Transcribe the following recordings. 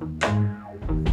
Música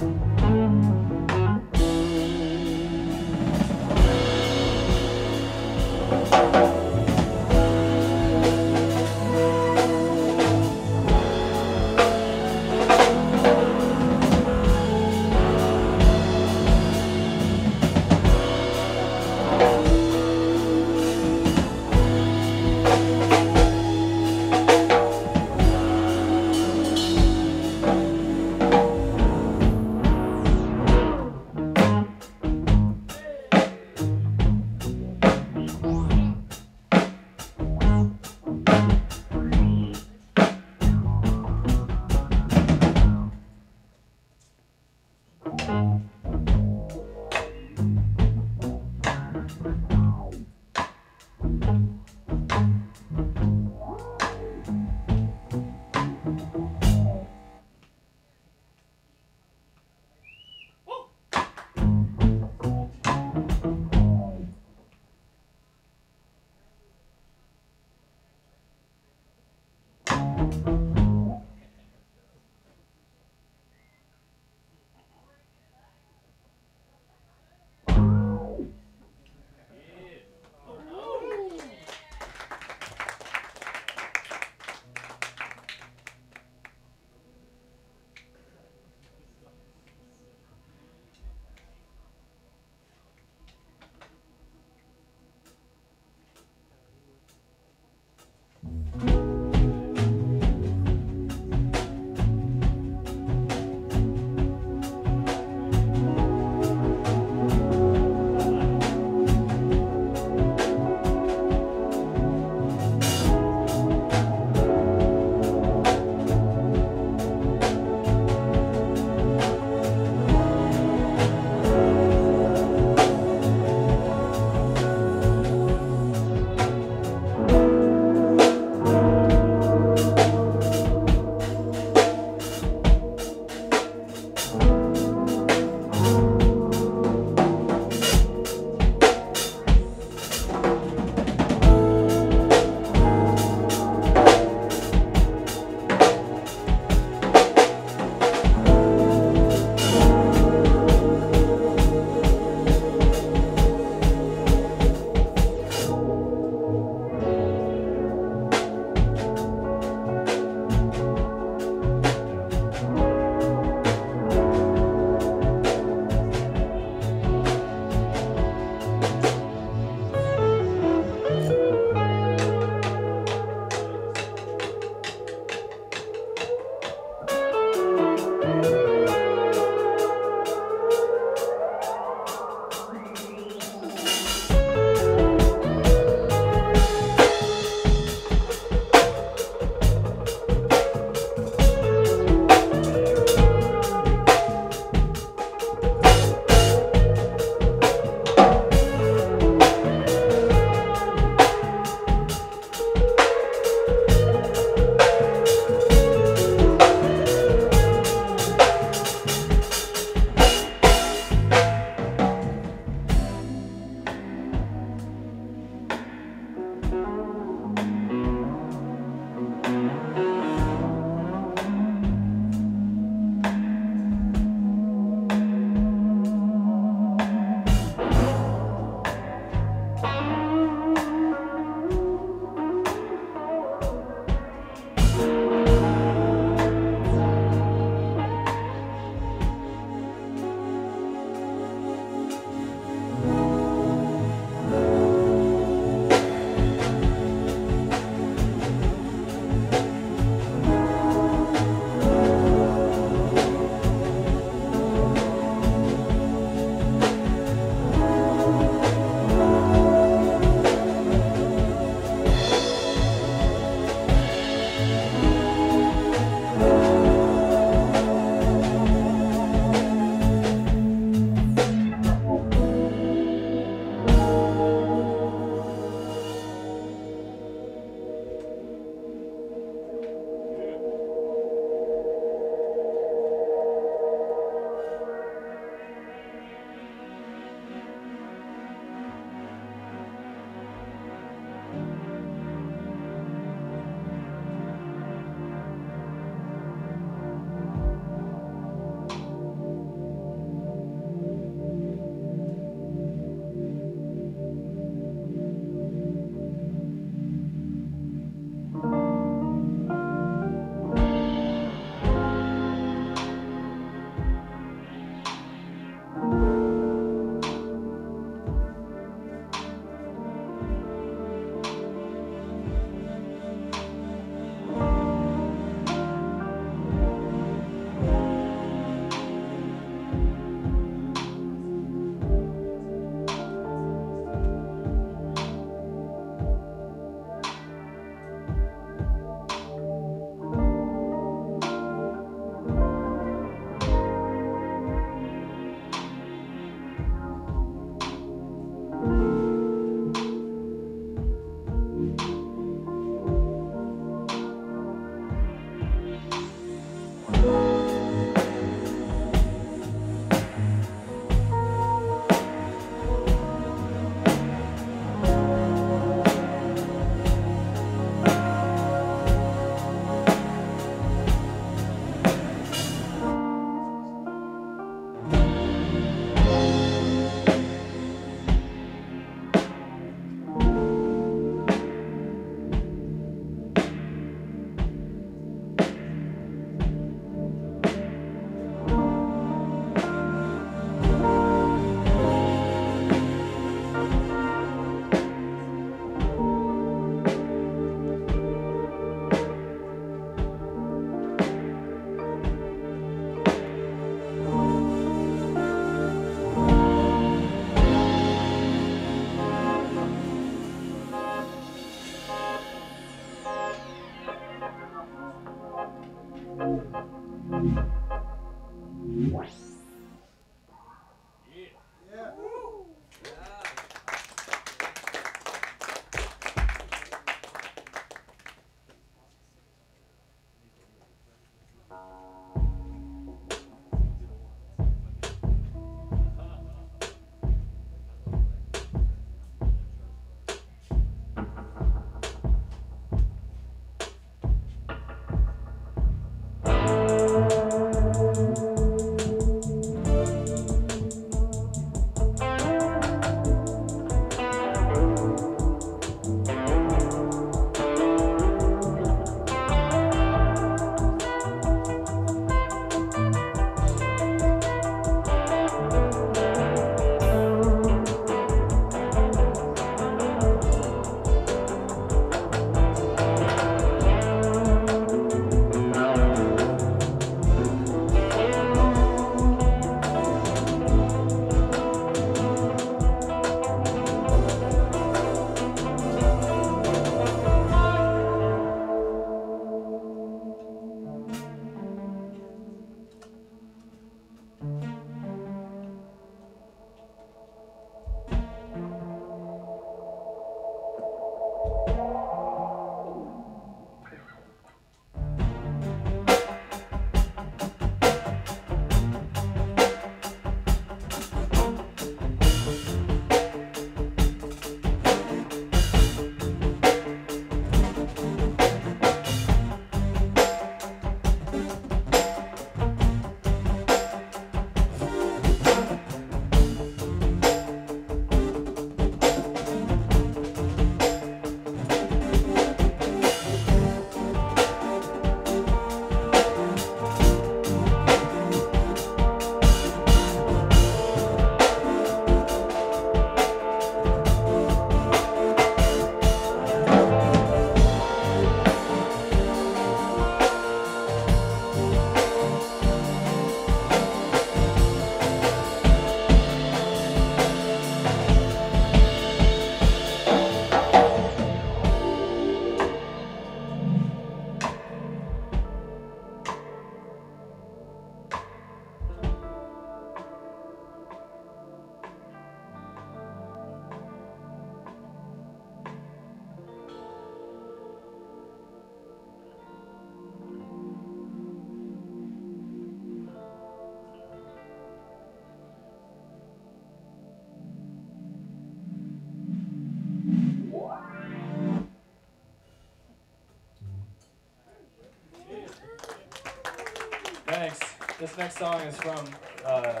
next song is from uh,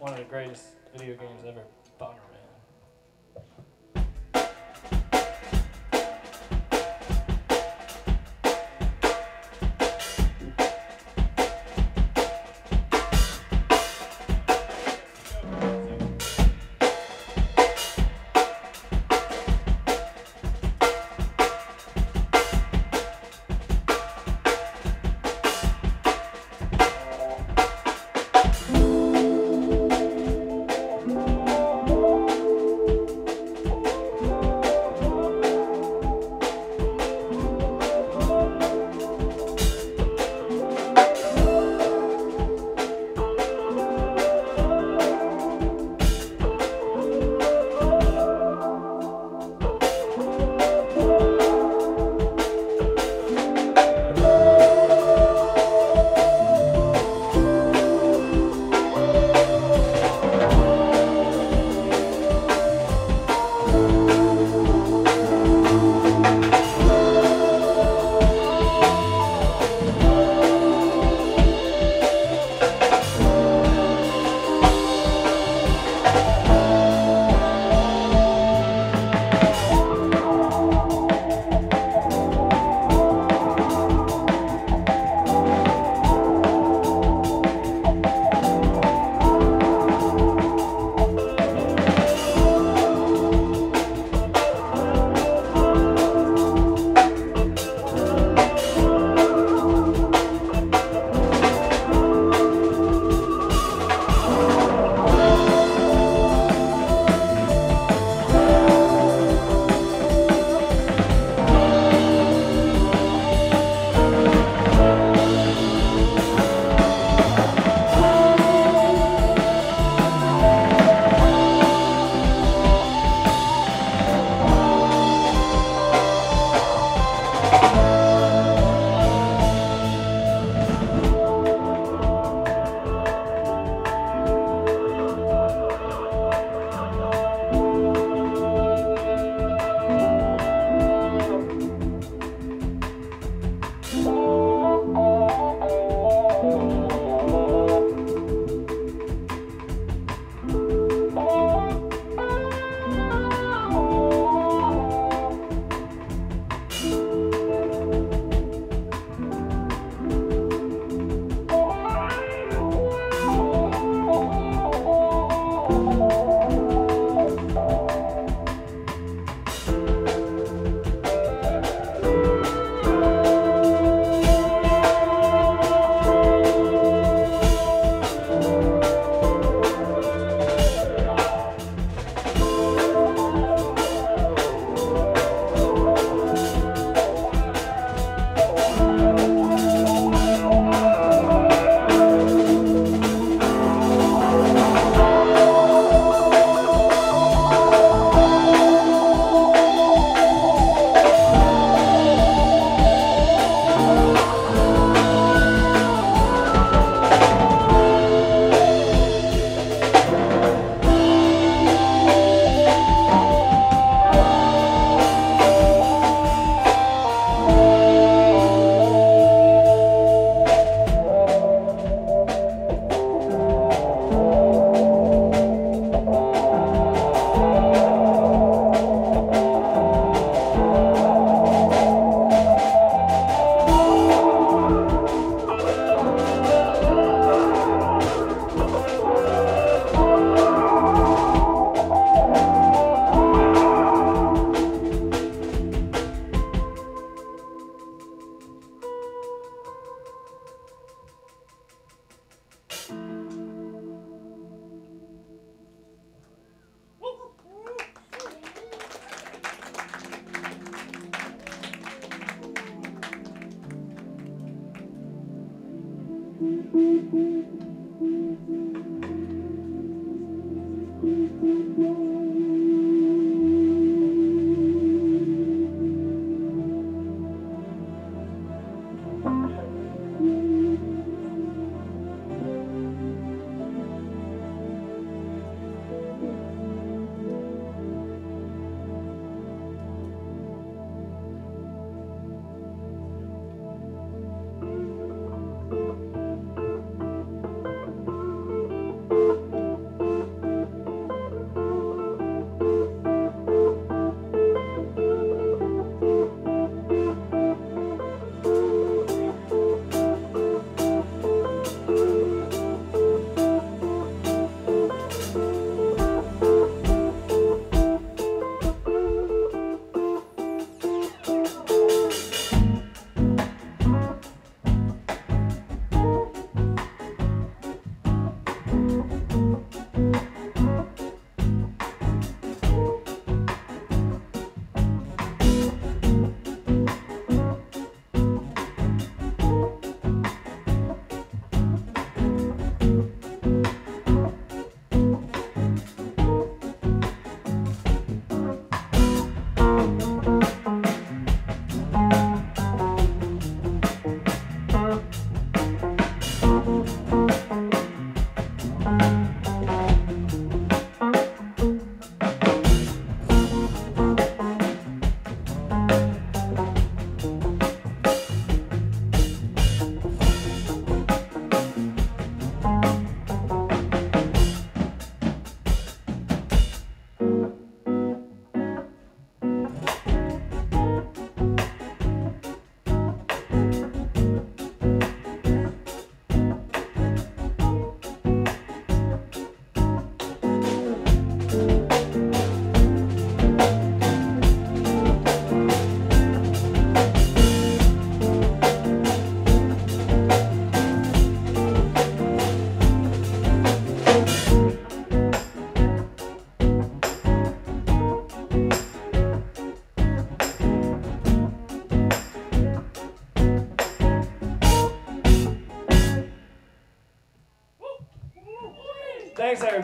one of the greatest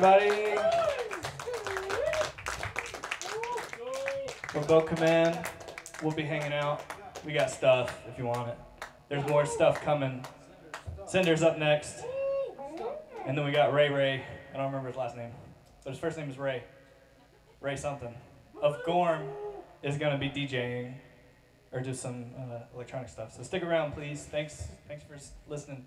everybody. Well, Boat Command, we'll be hanging out. We got stuff if you want it. There's more stuff coming. Sender's up next. And then we got Ray Ray. I don't remember his last name, but his first name is Ray. Ray something. Of Gorm is going to be DJing or do some uh, electronic stuff. So stick around, please. Thanks. Thanks for listening.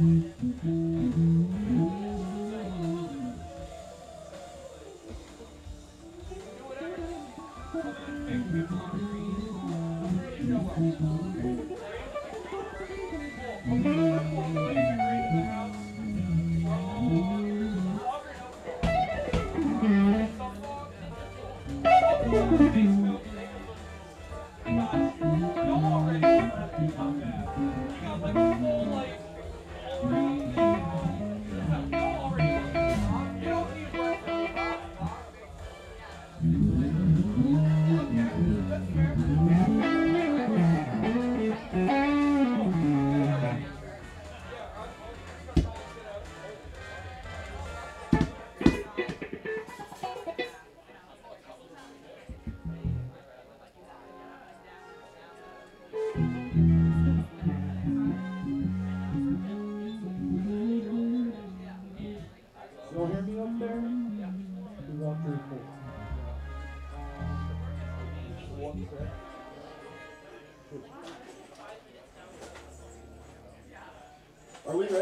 Sec.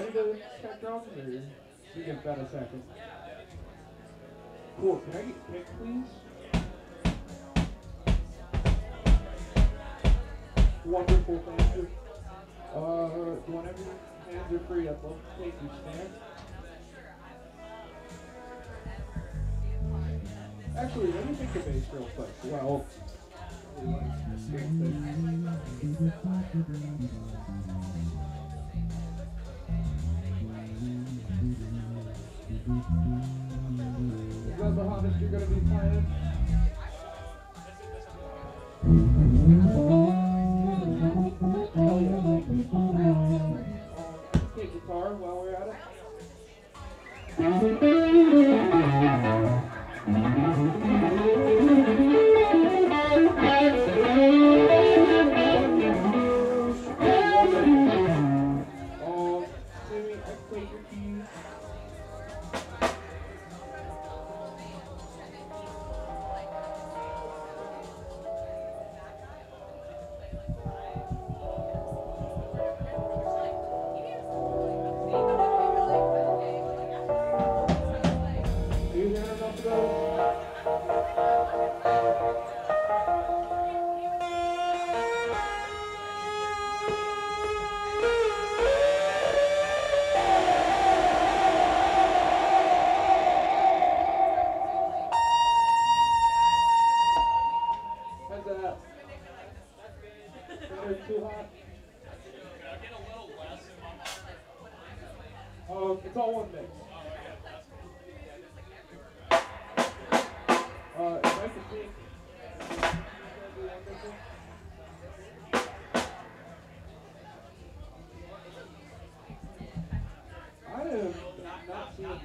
We ready to give that a second? Cool. Can I get pick, please? Wonderful, thank you. Uh, whenever your hands are free, I'd love to take your stand. Actually, let me take the bass real quick. Well, you're gonna be playing?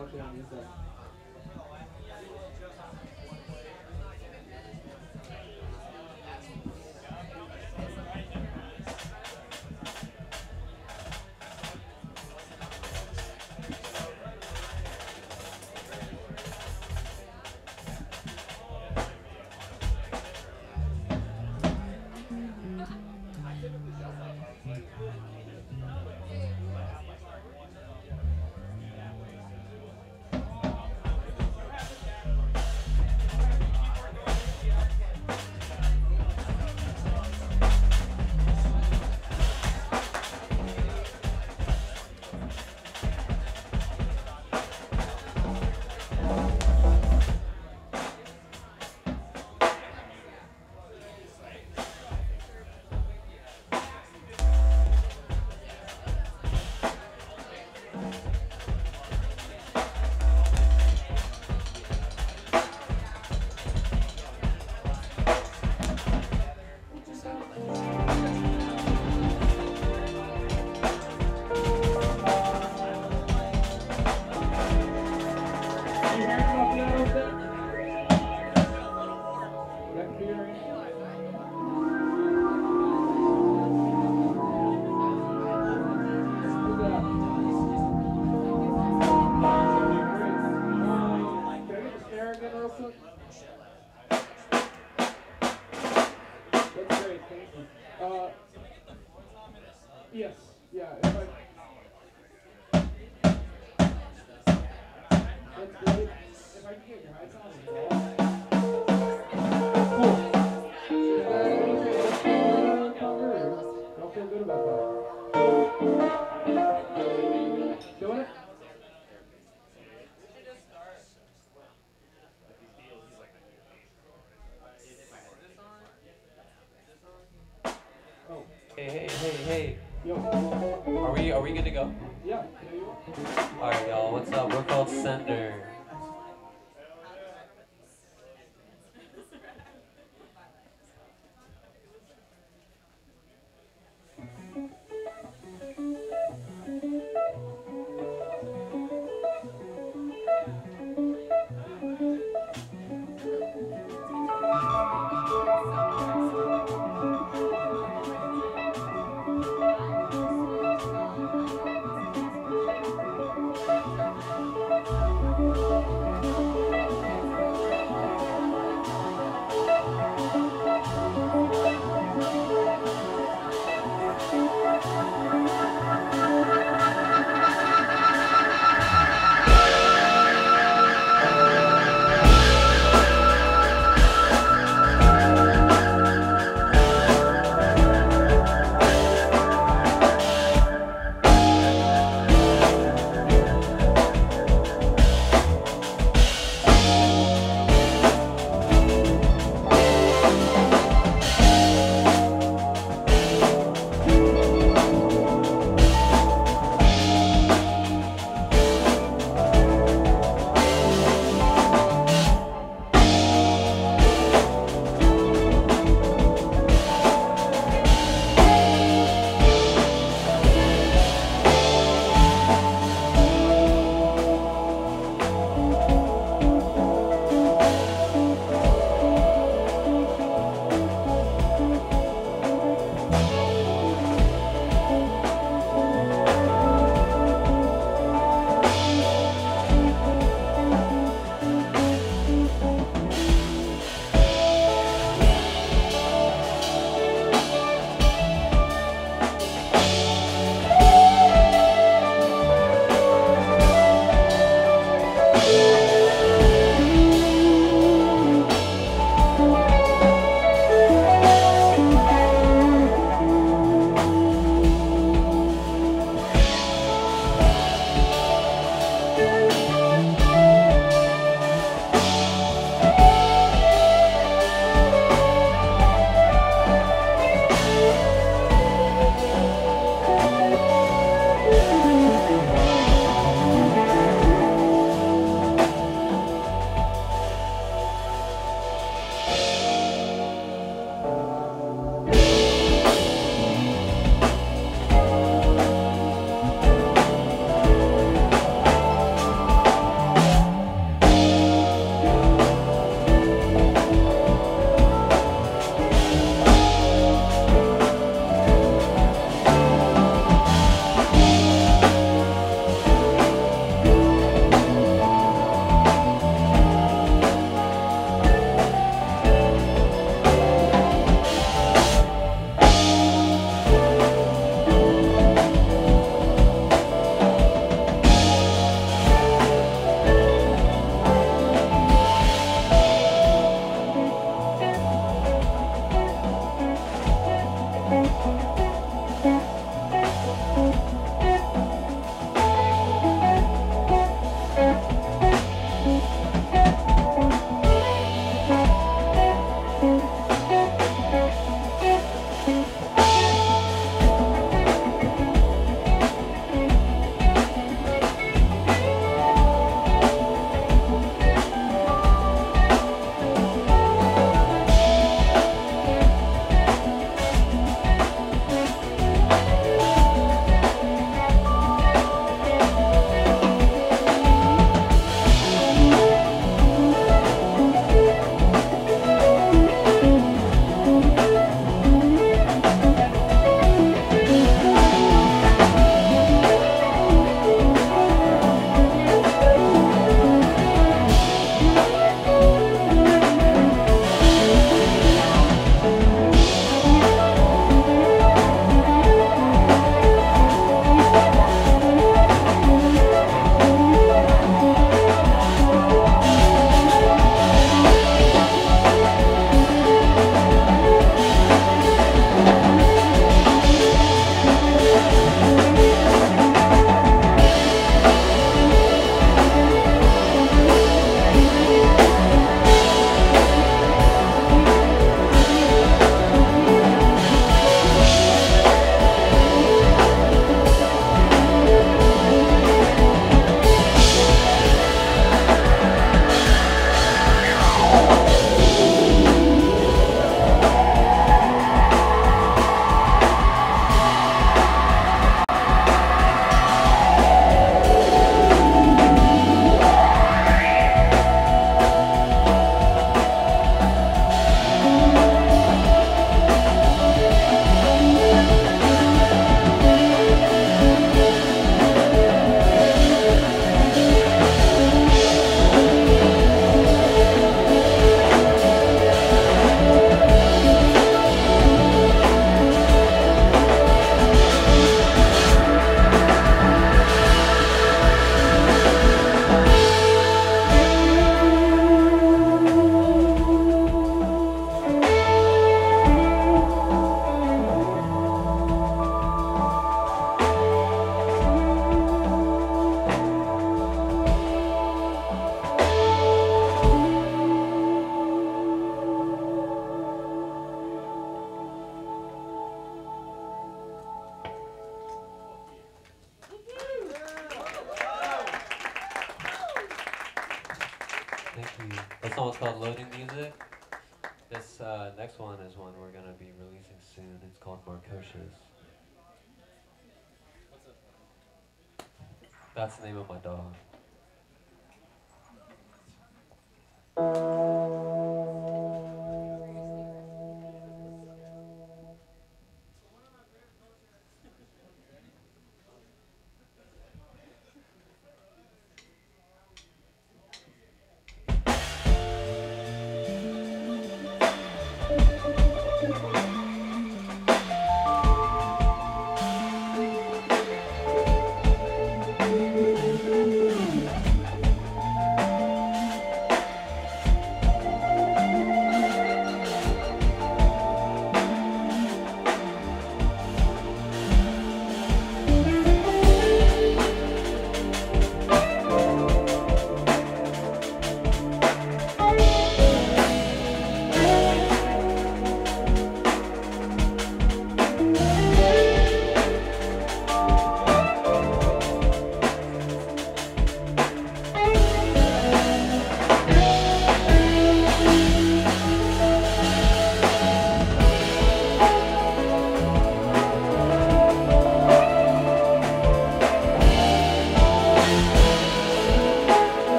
我这样理解。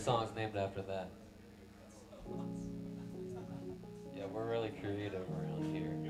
song's named after that. Yeah, we're really creative around here.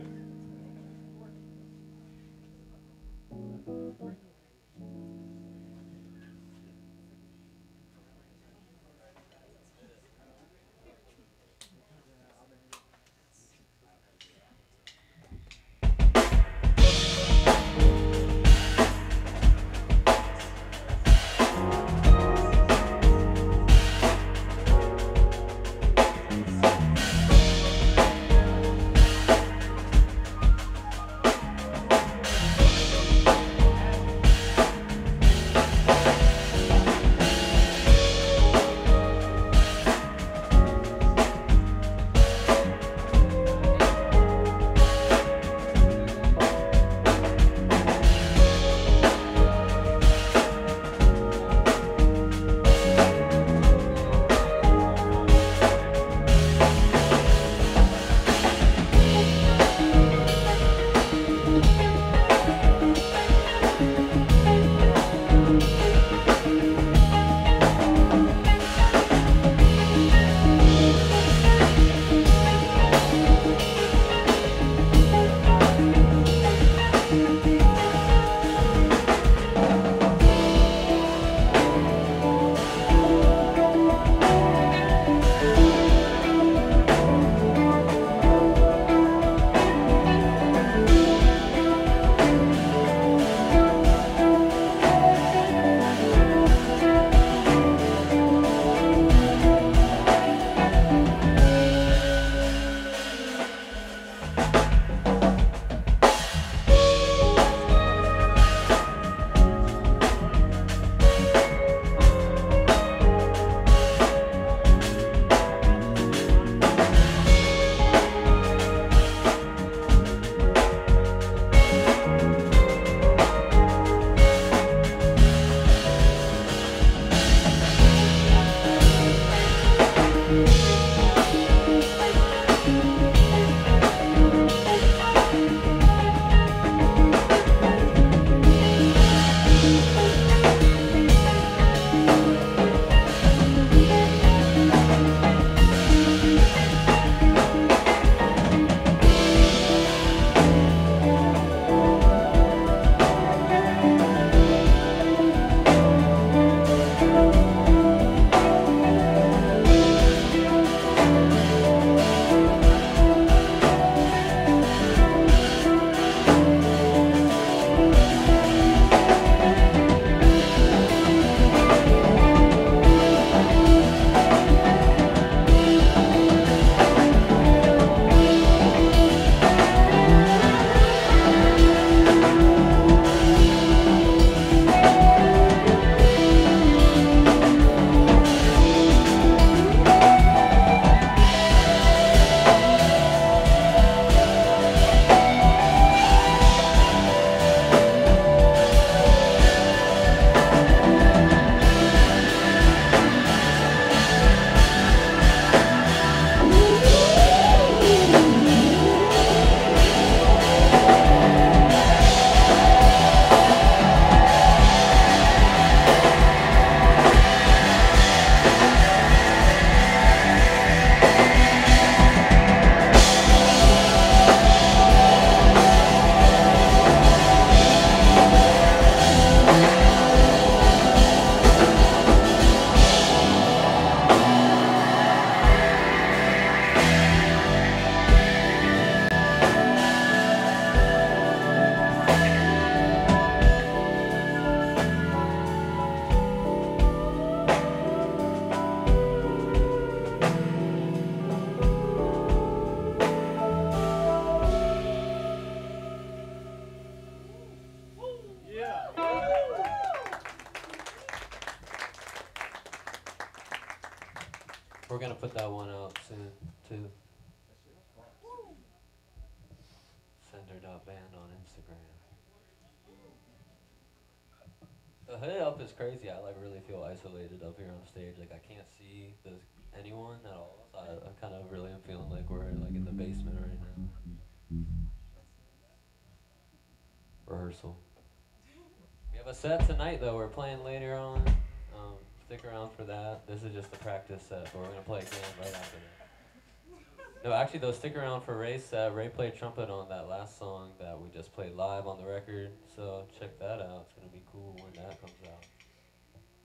Set tonight though. We're playing later on. Um, stick around for that. This is just a practice set, but we're gonna play a again right after that. No, actually though, stick around for Ray's set. Ray played trumpet on that last song that we just played live on the record. So check that out. It's gonna be cool when that comes out.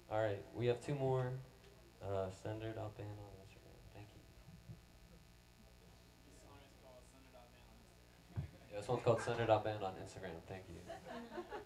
All right, we have two more. Uh, Sender dot band on Instagram. Thank you. This one's called Sender dot band on Instagram. Thank you.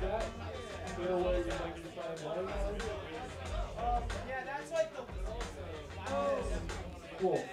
that? You know where you like to try? Um, yeah, that's like the. Oh. Cool.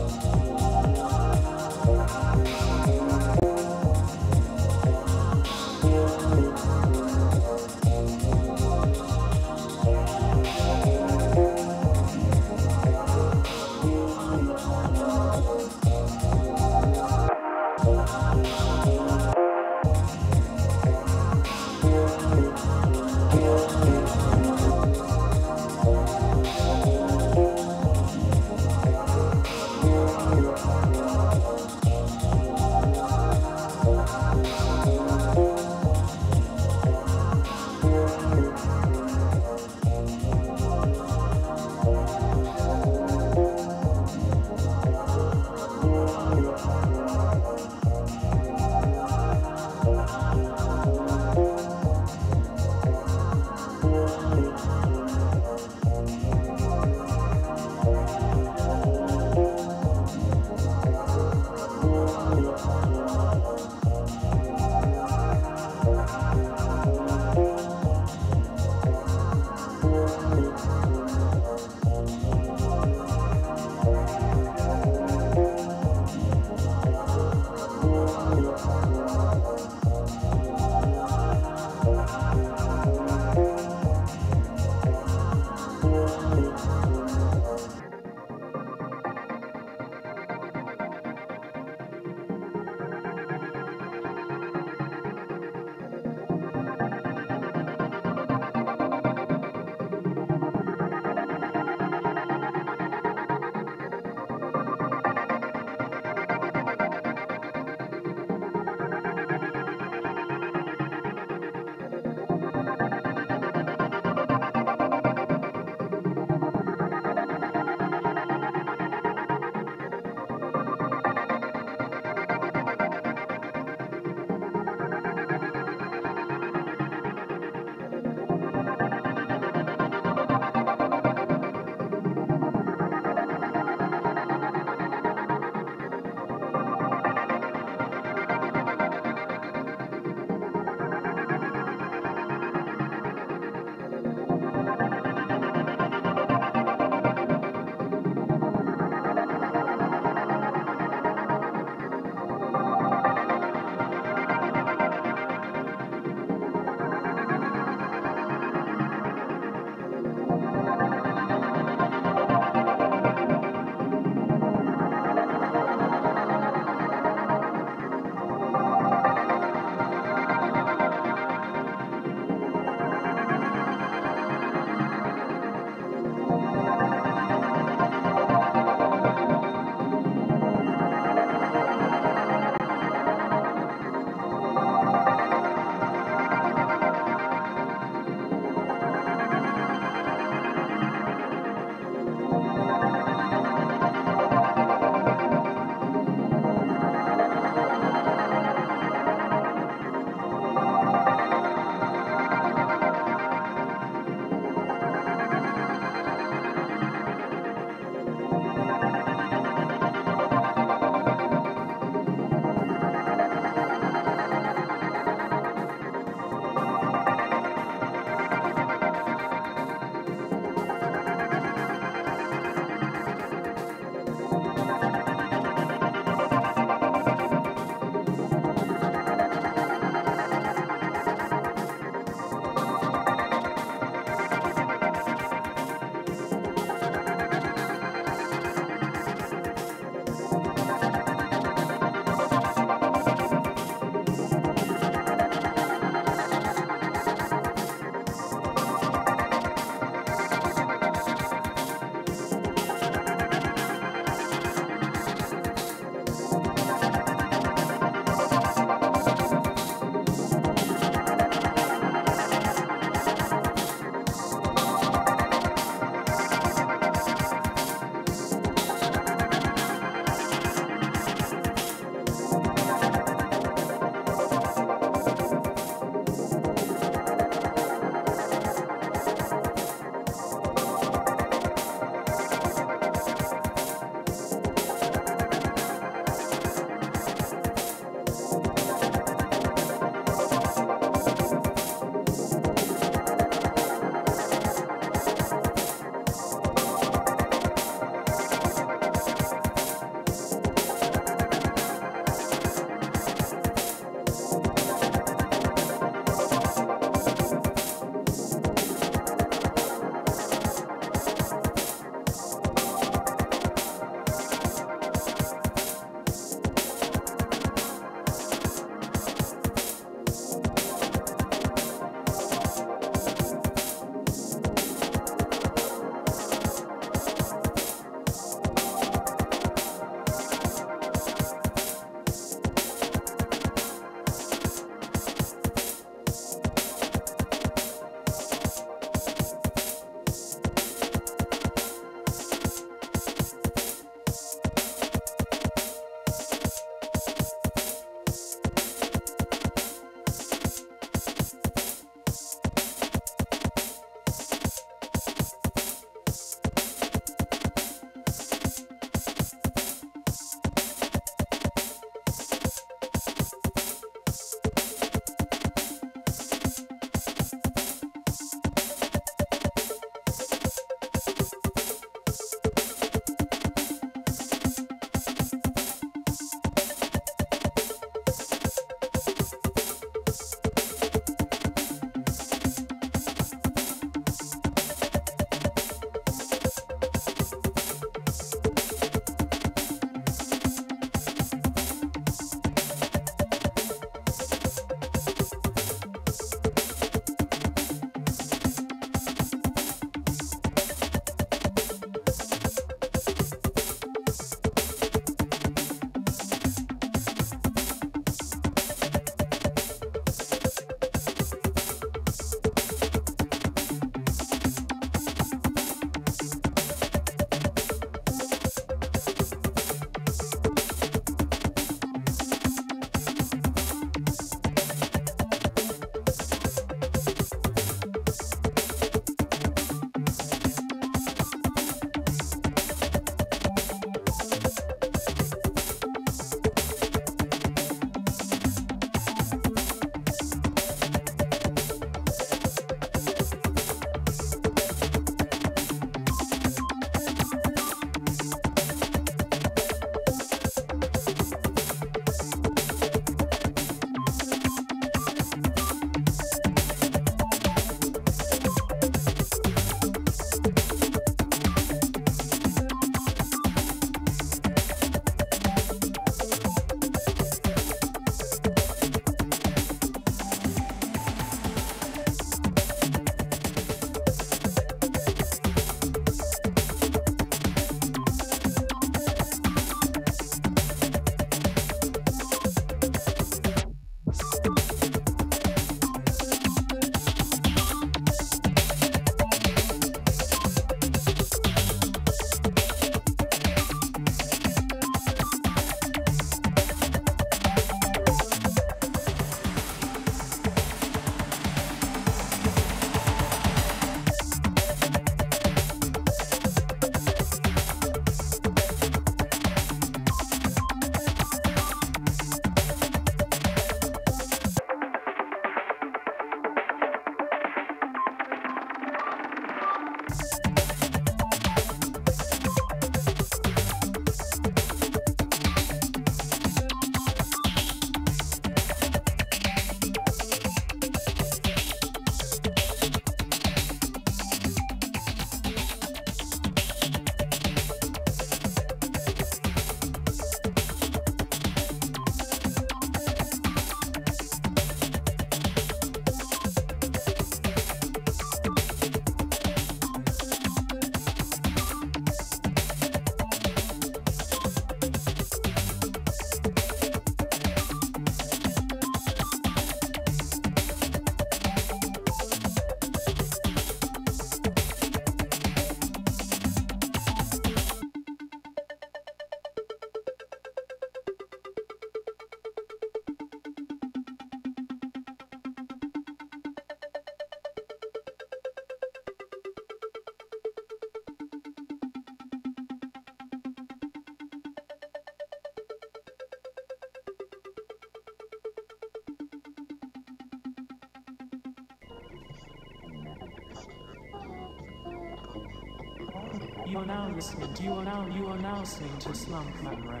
You are now listening. You are now. You are now listening to Slump and Ray.